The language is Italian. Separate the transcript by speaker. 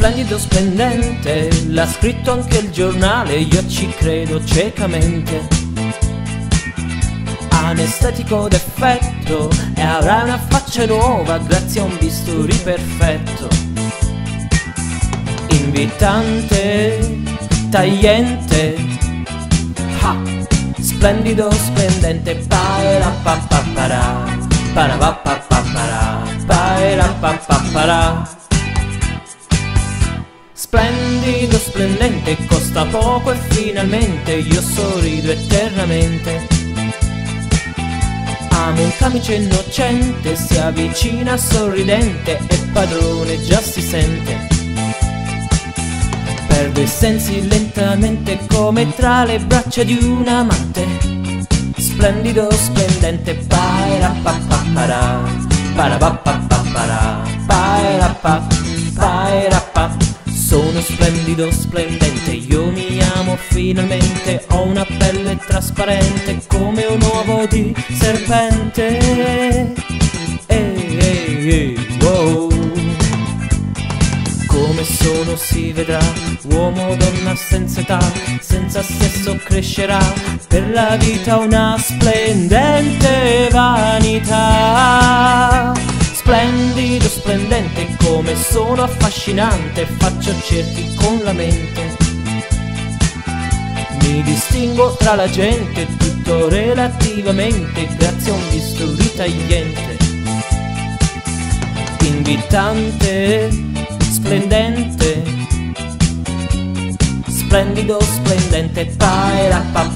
Speaker 1: splendido, splendente, l'ha scritto anche il giornale, io ci credo ciecamente. Ha un estetico d'effetto e avrà una faccia nuova grazie a un bisturi perfetto. Invitante, tagliente, ha, splendido, splendente, para pa pa para, para pa pa pa para, para pa pa para. Splendido, splendente, costa poco e finalmente io sorrido eternamente. Amo un camice innocente, si avvicina sorridente e padrone già si sente. Perdo i sensi lentamente come tra le braccia di un amante. Splendido, splendente, para pa pa para, para pa pa pa para, para pa, para pa. Sono splendido, splendente, io mi amo finalmente, ho una pelle trasparente come un uovo di serpente. Ehi, ehi, ehi, wow. Come sono si vedrà, uomo o donna senza età, senza sesso crescerà, per la vita una splendente vanità. Splendente, come sono affascinante, faccio cerchi con la mente. Mi distingo tra la gente, tutto relativamente, grazie a un bisturi tagliente. Invitante, splendente, splendido, splendente, paera, pa